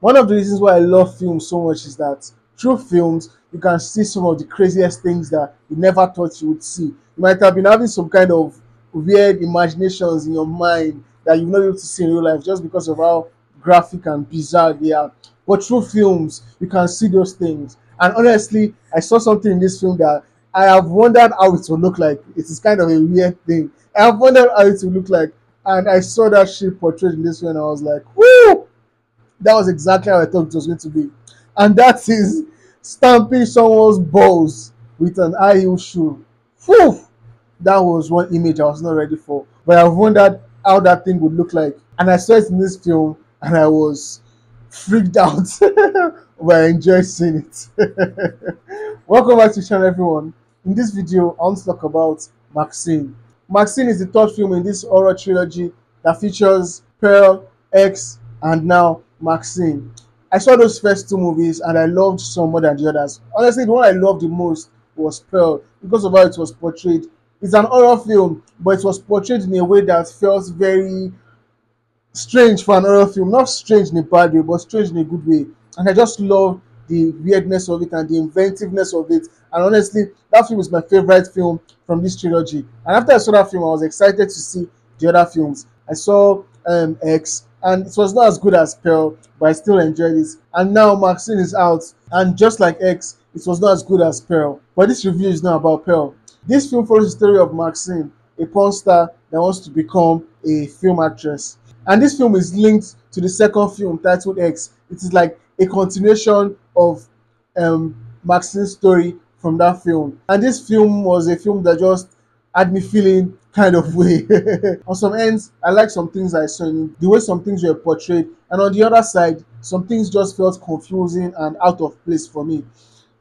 One of the reasons why I love films so much is that through films, you can see some of the craziest things that you never thought you would see. You might have been having some kind of weird imaginations in your mind that you've not able to see in real life just because of how graphic and bizarre they are. But through films, you can see those things. And honestly, I saw something in this film that I have wondered how it will look like. It is kind of a weird thing. I have wondered how it will look like. And I saw that shit portrayed in this film, and I was like, whoo! That was exactly how I thought it was going to be. And that is stamping someone's balls with an heel shoe. Whew! That was one image I was not ready for. But I've wondered how that thing would look like. And I saw it in this film and I was freaked out. but I enjoyed seeing it. Welcome back to channel everyone. In this video, I want to talk about Maxine. Maxine is the third film in this horror trilogy that features Pearl, X, and now Maxine. I saw those first two movies and I loved some more than the others. Honestly, the one I loved the most was Pearl because of how it was portrayed. It's an horror film, but it was portrayed in a way that felt very strange for an horror film. Not strange in a bad way, but strange in a good way. And I just love the weirdness of it and the inventiveness of it. And honestly, that film is my favorite film from this trilogy. And after I saw that film, I was excited to see the other films. I saw um, X, and it was not as good as Pearl, but I still enjoyed it. And now Maxine is out, and just like X, it was not as good as Pearl. But this review is not about Pearl. This film follows the story of Maxine, a porn star that wants to become a film actress. And this film is linked to the second film titled X. It is like a continuation of um, Maxine's story from that film. And this film was a film that just had me feeling kind of way. on some ends, I like some things I saw in the way some things were portrayed, and on the other side, some things just felt confusing and out of place for me.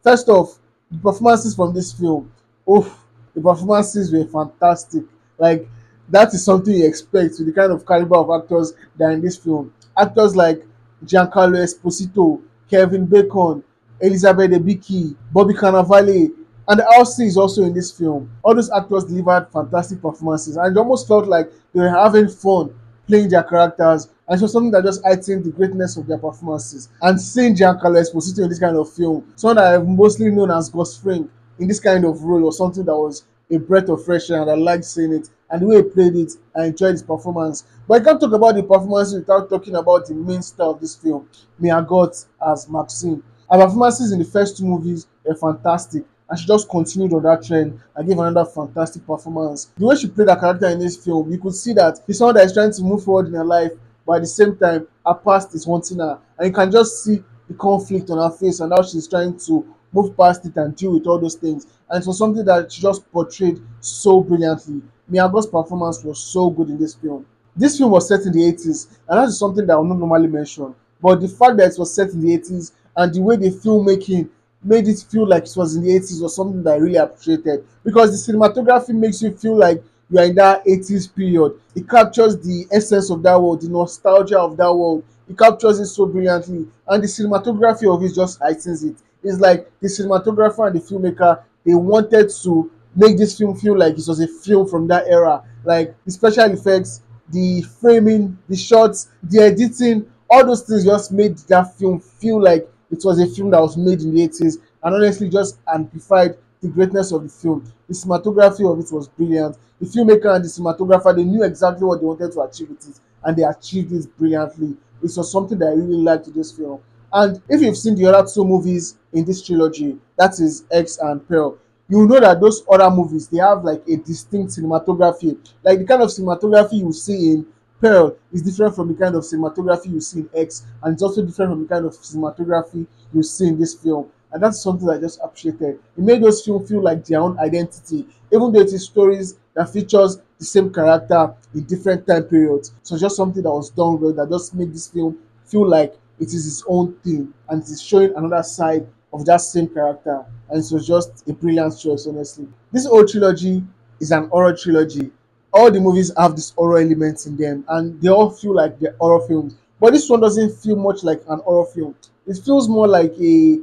First off, the performances from this film, oh, the performances were fantastic. Like that is something you expect with the kind of caliber of actors that are in this film. Actors like Giancarlo Esposito, Kevin Bacon, Elizabeth Debicki, Bobby Cannavale, and Halsey is also in this film. All those actors delivered fantastic performances, and it almost felt like they were having fun playing their characters, and was something that just heightened the greatness of their performances. And seeing Giancarlo Esposito in this kind of film, someone that I've mostly known as Gus Fring in this kind of role, or something that was a breath of fresh air, and I liked seeing it. And the way he played it, I enjoyed his performance. But I can't talk about the performance without talking about the main star of this film, Mia Goth as Maxine. Her performances in the first two movies were fantastic, and she just continued on that trend and gave another fantastic performance. The way she played her character in this film, you could see that she's someone that is trying to move forward in her life, but at the same time, her past is haunting her, and you can just see the conflict on her face and how she's trying to move past it and deal with all those things. And was something that she just portrayed so brilliantly. Mia Goth's performance was so good in this film. This film was set in the 80s, and that is something that I will not normally mention. But the fact that it was set in the 80s and the way the filmmaking made it feel like it was in the 80s was something that I really appreciated because the cinematography makes you feel like you are in that 80s period. It captures the essence of that world, the nostalgia of that world. It captures it so brilliantly, and the cinematography of it just heightens it. It's like the cinematographer and the filmmaker they wanted to make this film feel like it was a film from that era. Like the special effects, the framing, the shots, the editing, all those things just made that film feel like it was a film that was made in the 80s and honestly just amplified the greatness of the film. The cinematography of it was brilliant. The filmmaker and the cinematographer they knew exactly what they wanted to achieve with it and they achieved it brilliantly. It was something that I really liked in this film. And if you've seen the other two movies in this trilogy, that is X and Pearl, you know that those other movies they have like a distinct cinematography. Like the kind of cinematography you see in Pearl is different from the kind of cinematography you see in X, and it's also different from the kind of cinematography you see in this film. And that's something I just appreciated. It made those films feel like their own identity, even though it is stories that features the same character in different time periods. So just something that was done well that just made this film feel like it is its own thing and it is showing another side of that same character. And was just a brilliant choice, honestly. This whole trilogy is an horror trilogy. All the movies have these horror elements in them, and they all feel like they're horror films. But this one doesn't feel much like an horror film. It feels more like a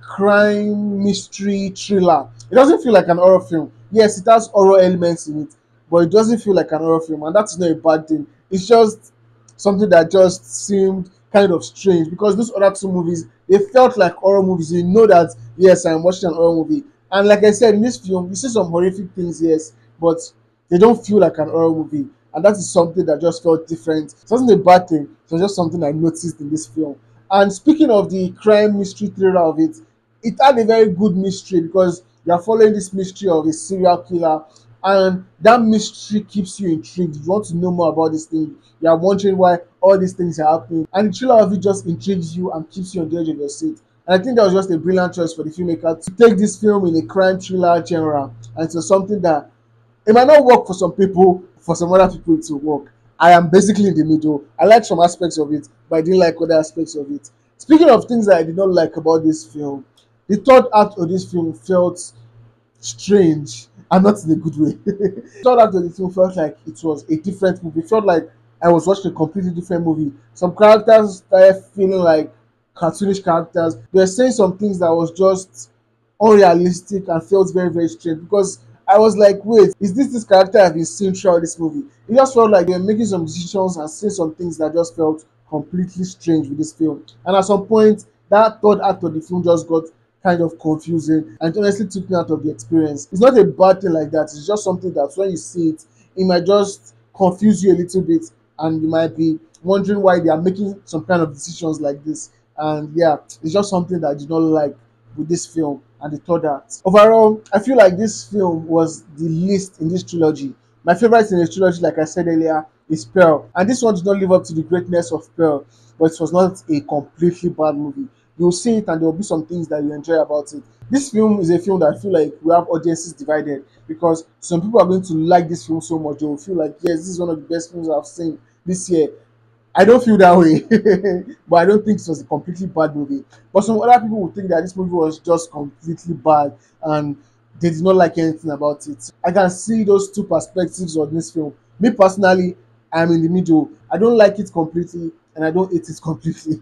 crime mystery thriller. It doesn't feel like an horror film. Yes, it has horror elements in it, but it doesn't feel like an horror film, and that's not a bad thing. It's just something that just seemed kind of strange because those other two movies they felt like horror movies. You know that yes, I'm watching an horror movie, and like I said in this film, you see some horrific things, yes, but they don't feel like an horror movie, and that is something that just felt different. It wasn't a bad thing. It was just something I noticed in this film. And speaking of the crime mystery thriller of it, it had a very good mystery because you are following this mystery of a serial killer and that mystery keeps you intrigued you want to know more about this thing you are wondering why all these things are happening and the thriller of it just intrigues you and keeps you on the edge of your seat and i think that was just a brilliant choice for the filmmaker to take this film in a crime thriller genre and to something that it might not work for some people for some other people to work i am basically in the middle i like some aspects of it but i didn't like other aspects of it speaking of things that i did not like about this film the third act of this film felt strange and not in a good way. the third act of the film felt like it was a different movie. It felt like I was watching a completely different movie. Some characters started feeling like cartoonish characters. They were saying some things that was just unrealistic and felt very, very strange because I was like, wait, is this this character I've been seeing throughout this movie? It just felt like they were making some decisions and saying some things that just felt completely strange with this film. And at some point, that third act of the film just got kind of confusing and honestly took me out of the experience. It's not a bad thing like that, it's just something that when you see it, it might just confuse you a little bit and you might be wondering why they are making some kind of decisions like this. And yeah, it's just something that I did not like with this film and the third act. Overall, I feel like this film was the least in this trilogy. My favorite in the trilogy, like I said earlier, is Pearl. And this one did not live up to the greatness of Pearl, but it was not a completely bad movie you'll see it and there will be some things that you enjoy about it. This film is a film that I feel like we have audiences divided because some people are going to like this film so much they will feel like yes, this is one of the best films I've seen this year. I don't feel that way, but I don't think it was a completely bad movie. But some other people will think that this movie was just completely bad and they did not like anything about it. I can see those two perspectives on this film. Me personally, I'm in the middle. I don't like it completely, and I don't hate it completely.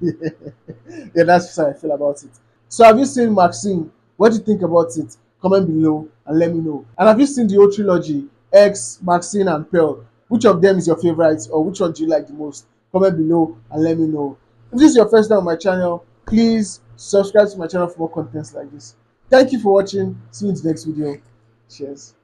yeah, that's how I feel about it. So, have you seen Maxine? What do you think about it? Comment below and let me know. And have you seen the whole trilogy, X, Maxine, and Pearl? Which of them is your favorite, or which one do you like the most? Comment below and let me know. If this is your first time on my channel, please subscribe to my channel for more contents like this. Thank you for watching. See you in the next video. Cheers.